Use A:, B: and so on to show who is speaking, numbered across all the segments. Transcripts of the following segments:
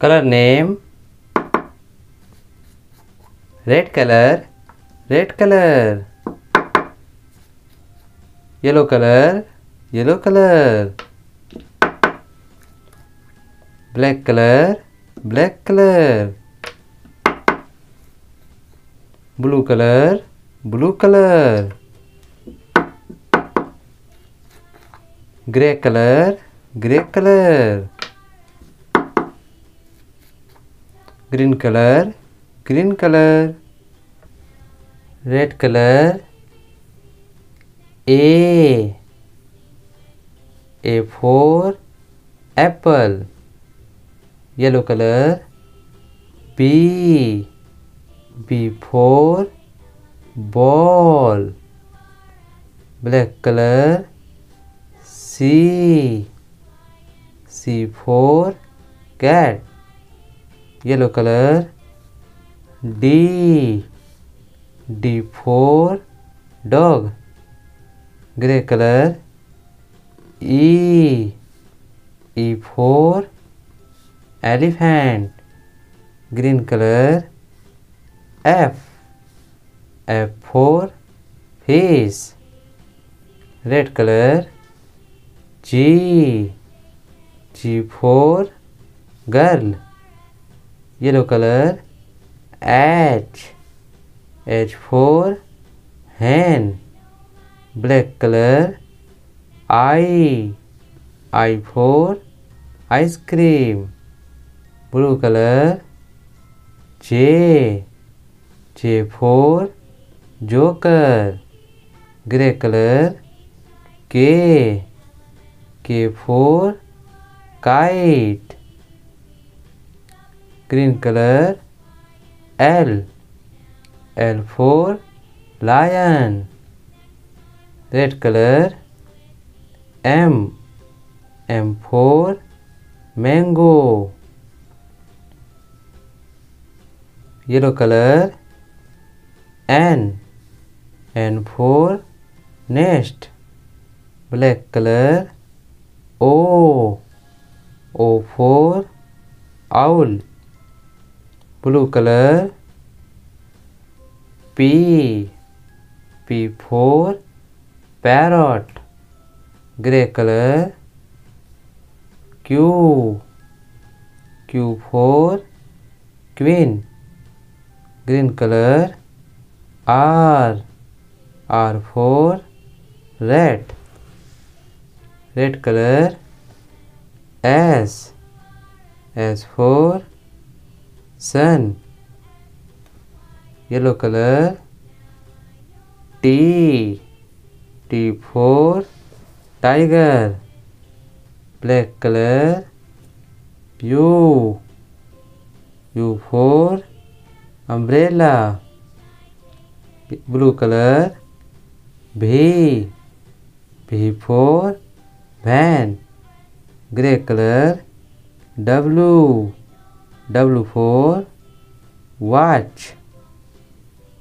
A: color name red color red color yellow color yellow color black color black color blue color blue color grey color grey color green color green color red color a a for apple yellow color b b for ball black color c c for cat yellow color. D, D for dog. Gray color. E, E for elephant. Green color. F, F for fish. Red color. G, G for girl. yellow color H H for hen black color I I for ice cream blue color J J for joker grey color K K for kite green color L L for lion red color M M for mango yellow color N N for nest black color O O for owl blue color P P four. parrot gray color Q Q four. queen green color R R four. red red color S S four. sun yellow color T T for tiger black color U U for umbrella blue color V V for van grey color W W for watch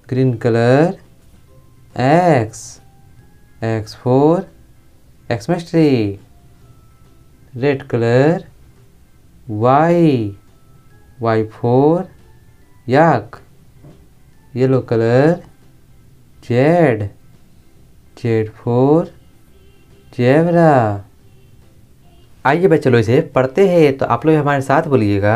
A: green color X X for Xmas tree red color Y Y for yak yellow color Z Z for Jewra आइए बच्चों इसे पढ़ते हैं तो आप लोग हमारे साथ बोलिएगा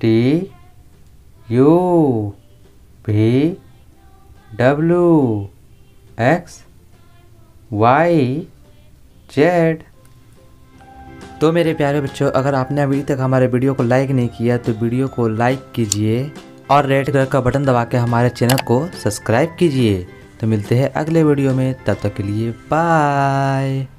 A: T U भी डब्लू एक्स वाई जेड तो मेरे प्यारे बच्चों अगर आपने अभी तक हमारे वीडियो को लाइक नहीं किया तो वीडियो को लाइक कीजिए और रेड कलर का बटन दबा के हमारे चैनल को सब्सक्राइब कीजिए तो मिलते हैं अगले वीडियो में तब तक के लिए बाय